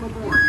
那么多。